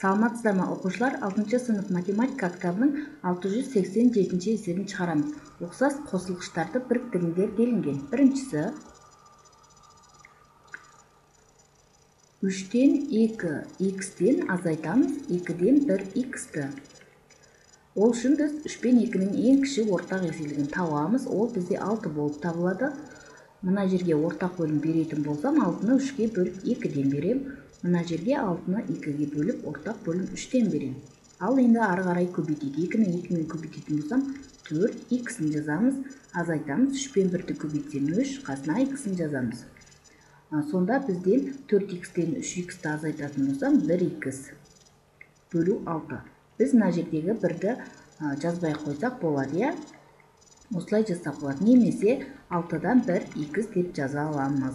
саламатсыздар ма окуучулар алтынчы сынык математика сексен жетинчи эсебин чыгарамыз уксас косулгучтарды бириктириңдер делинген биринчиси үчтен эки икстен азайтамыз экиден бир иксти ол үчүн биз үч менен экинин эң кичи ортак эселигин табабыз ол бизде алты болуп табылады. Мына жерге ортак бөлүм беретін болсам алтыны үчкө бөлүп экиден берем. Мына жерге алтыны экиге бөлүп ортак бөлүм үчтен берем. Ал эми ары көбөйтөйт экини эки менен көбөйтөйтүн болсом төрт иксин жазамыз. Азайтамыз үч менен бирди көбөйтсем үч касына иксин жазамыз. Сонда икстен үч иксти азайтатын болсом бир икс. Бөлүү алты. Биз мына жердеги бирди жазбай койсок болот э осулай жазсак болот немесе алтыдан бир икс деп жаза аламыз.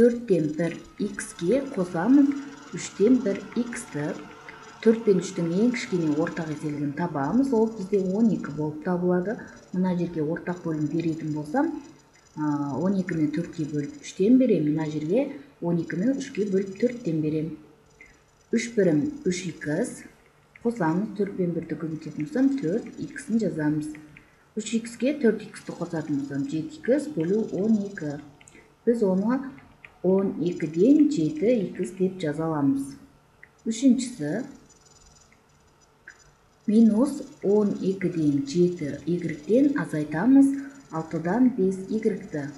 Экинчиси төрттен бір xке қосамыз үштен бір x-ті төрт пен үштің ең кішкене ортақ еселігін табамыз. Ол бізде 12 болып табылады. Мына жерге ортақ бөлім беретін болсам 12-ні төртке бөліп үштен берем. Мына жерге 12-ні үшке бөліп төрттен берем. үш бірім үш икс қосамыз. төрт пен бірді көбейтетін болсам төрт иксін жазамыз. үш икске төрт иксті қосатын болсам жеті икс бөлу он екі. Біз оны он экиден жети икс деп жаза аламыз үчүнчүсү минус он экиден жети игректен азайтамыз алтыдан беш игректи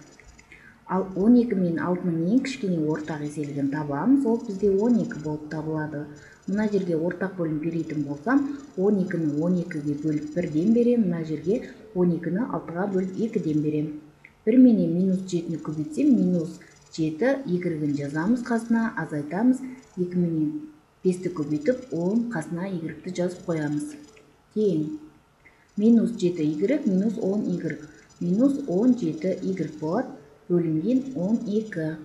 ал он эки менен алтынын эң кичкене ортак эселигин табабыз ол бизде он эки болуп табылады мына жерге ортак бөлүм беретін болсам он экини он экиге бөлүп бирден берем мына жерге он экини алтыга бөлүп экиден берем бир менен минус жетини көбөйтсем минус жеті игрегін жазамыз қасына азайтамыз. Екі менен бесті көбейтіп он қасына игректі жазып қоямыз. Тең минус жеті игрек минус он игрек минус он жеті игрек болады бөлінген он екі.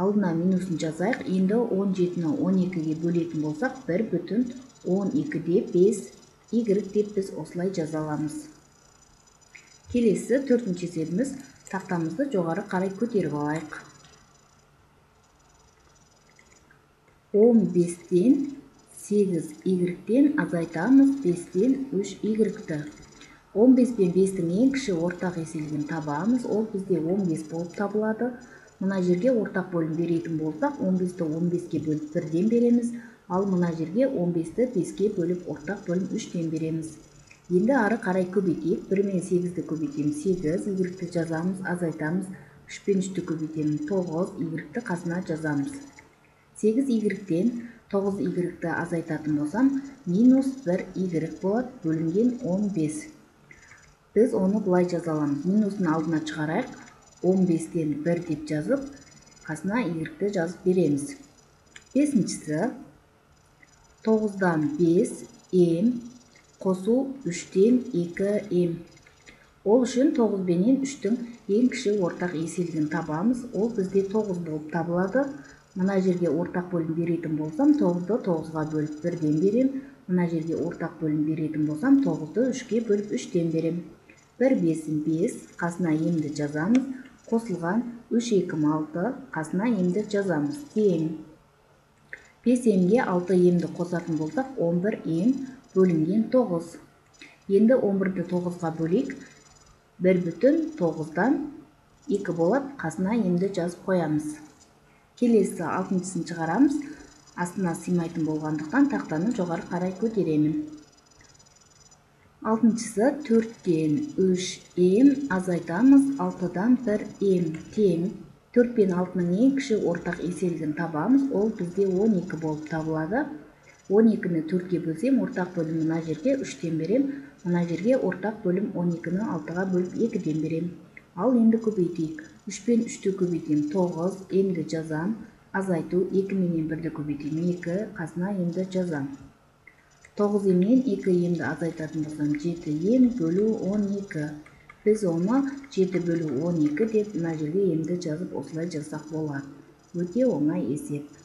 Алдына минусын жазайық. Енді он жетіні он екіге бөлетін болсақ бір бүтін он екіде бес игрек деп біз осылай жаза аламыз. Келесі төртінші есебіміз тақтамызды жоғары қарай көтеріп алайық. Он бестен сегіз игректен азайтамыз бестен үш игректі он бес пен бестің ең кіші ортақ еселігін табамыз. Ол бізде он бес болып табылады. Мына жерге ортақ бөлім беретін болсақ он бесті он беске бөліп бірден береміз. Ал мына жерге он бесті беске бөліп ортақ бөлім үштен береміз. Енді ары қарай көбейтейік бір мен сегізді көбейтеміз сегіз игректі жазамыз азайтамыз үш пен үшті көбейтеміз тоғыз игректі қасына жазамыз сегіз игректен тоғыз игректі азайтатын болсам минус бір игрек болады бөлінген он бес біз оны былай жаза аламыз минустың алдына шығарайық он бестен бір деп жазып қасына игректі жазып береміз бесіншісі тоғыздан бес м қосу үштен екі м ол үшін тоғыз бенен үштің ең кіші ортақ еселігін табамыз. Ол бізде тоғыз болып табылады. Мына жерге ортақ бөлім беретін болсам тоғызды тоғызға бөліп бірден берем. Мына жерге ортақ бөлім беретін болсам тоғызды үшке бөліп үштен берем. бір бесін бес қасына емді жазамыз. Қосылған үш екі алты қасына емді жазамыз. Тең бес емге алты емді қосатын болсақ он бір ем. Бөлінген 9 енді 11-ді 9-ға бөлейік. 1 бүтін 9-дан 2 болады қасына енді жазып қоямыз. Келесі алтыншысын шығарамыз. Астына сыймайтын болғандықтан тақтаны жоғары қарай көтеремін. Алтыншысы төрттен үш м азайтамыз алтыдан бір м тең. Төрт пен алтының ең кіші ортақ еселігін табамыз ол бізде 12 болып табылады. Он екіні төртке бөлсем ортақ бөлім мына жерге үштен берем мына жерге ортақ бөлім он екіні алтыға бөліп екіден берем. Ал енді көбейтейік. Үш пен үшті көбейтем. Тоғыз емді жазам. Азайту екі менен бірді көбейтем. Екі қасына емді жазам. Тоғыз емнен екі емді азайтатын болсам жеті ем бөлу он екі. Біз оны жеті бөлу он екі деп мына жерге емді жазып осылай жазсақ болады өте оңай есеп.